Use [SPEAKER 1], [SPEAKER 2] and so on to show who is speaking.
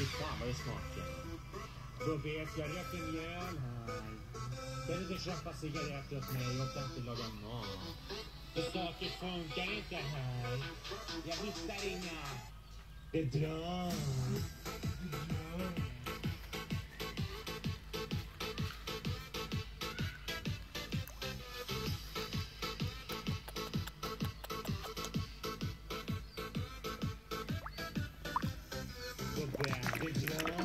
[SPEAKER 1] Fy fan, vad det smakar. Då vet jag röka mjöl här? Kan du inte köpa cigaretter åt mig? Jag kan inte laga mat. För saker funkar inte här. Jag hittar inga. Det drar. bad, did you know?